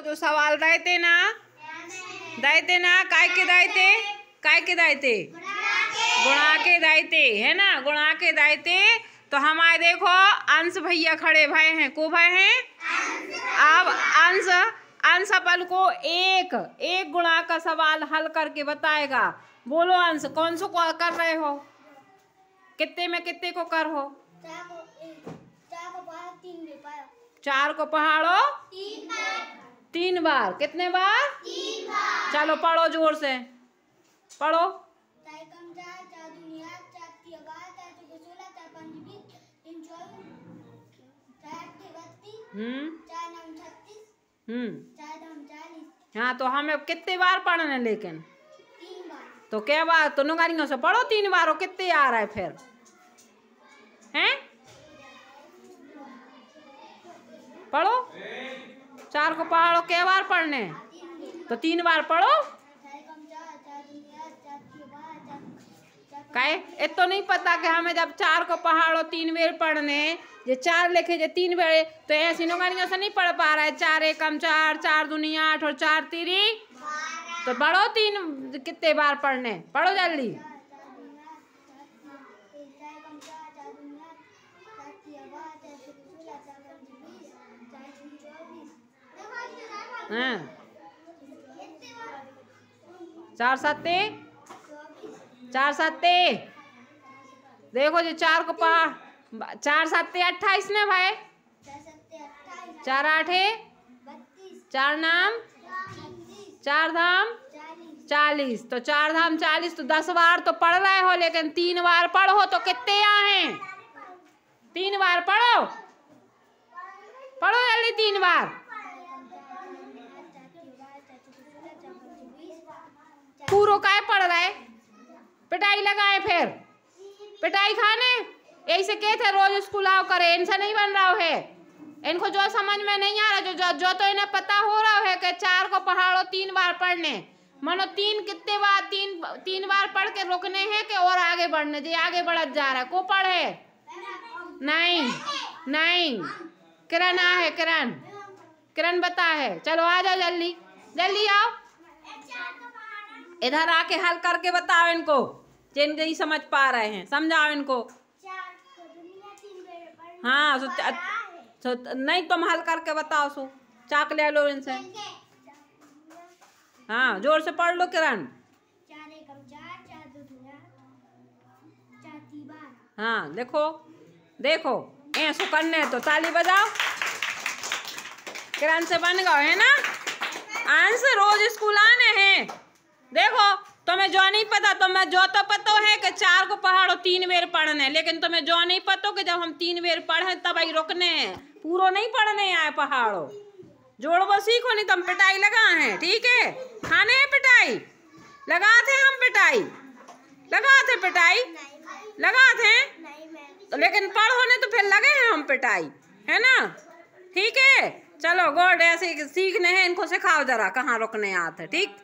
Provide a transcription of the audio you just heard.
जो सवाल रहते ना? दायते ना? काय के दायते? काय के दायते? गुणा के दायते है ना? गुणा के दायते। तो हमारे देखो अंश भैया खड़े भय हैं। को भय हैं? अब अंश अंश अपन को एक एक गुणा का सवाल हल करके बताएगा। बोलो अंश कौन सो कर रहे हो? कितने में कितने को कर हो? चार को पहाड़ो। तीन बार। कितने बार? तीन बार। चलो पढ़ो ज़ोर से। पढ़ो। बत्तीस हम्म। हम्म। हाँ तो हमें कितने बार पढ़ना लेकिन? तो क्या बार तो नुगारियों से पढ़ो तीन बार हो कितने आ रहा है फिर? हैं? पढ़ो। चार को पहाड़ो क्या बार पढ़ने। तो तीन बार पढ़ो। कम काहे ये तो नहीं पता कि हमें जब चार को पहाड़ो तीन बेर पढ़ने ये चार लिखे जे तीन बेर तो ऐसी नुगारियों से नहीं पढ़ पा रहा है। चार एकम, चार चार दुनिया आठ और चार तीरी। तो पढ़ो तीन, कितने बार पढ़ने? पढ़ो जल्दी। हाँ। चार सत्ते चार सत्ते देखो जी, चार को पहाड़ चार सत्ते अट्ठाईस ने भाई। चार आठे। चार नाम। चार धाम। चालीस। चालीस तो चार धाम चालीस तो दस बार तो पढ़ रहे हो, लेकिन तीन बार पढ़ो तो कितने आए तीन बार पढ़ो। पढ़ो जल्दी तीन बार। पूरो काय पढ़ रहे पिटाई लगाए फिर। पिटाई खाने? यही से कहते थे रोज स्कूल आओ करे। इनसे नहीं बन रहा है। इनको जो समझ में नहीं आ रहा जो जो, जो तो इन्हें पता हो रहा है कि चार को पहाड़ो तीन बार पढ़ने। मानो तीन कितने बार तीन तीन बार पढ़ के रोकने हैं कि और आगे बढ़ने? जी आगे बढ़त जा रहा है। को पढ़े? नहीं। नहीं। किरण आ है किरण। किरण बता है। चलो आ जाओ जल्दी। जल्दी आओ। इधर आके हल करके बताओ इनको जिन नहीं समझ पा रहे हैं। समझाओ इनको। हाँ सो, सो नहीं तुम हल करके बताओ सो चाक ले लो इनसे। हाँ ज़ोर से पढ़ लो किरण। हाँ देखो देखो ए करने तो ताली बजाओ। किरण से बन गए है ना? अंश रोज स्कूल आने हैं। देखो, तुम्हें जो नहीं पता, तुम्हें जो तो पता है कि चार को पहाड़ो तीन बेर पढ़ने, लेकिन तुम्हें जो नहीं पता कि जब हम तीन बेर पढ़े, तब ही रुकने हैं। पूरो नहीं पढ़ने आए पहाड़ो। जोड़ वो सीखो, नहीं तुम पिटाई लगा है, ठीक है? खाने हैं पिटाई? लगाते हम पिटाई? लगाते पिटाई? लगाते नहीं मैं तो लेकिन पढ़ो ने तो फिर लगे हैं हम पिटाई, है ना? ठीक है? चलो गोड ऐसे सीखने हैं, इनको सिखाओ जरा, कहाँ रुकने आते ठीक?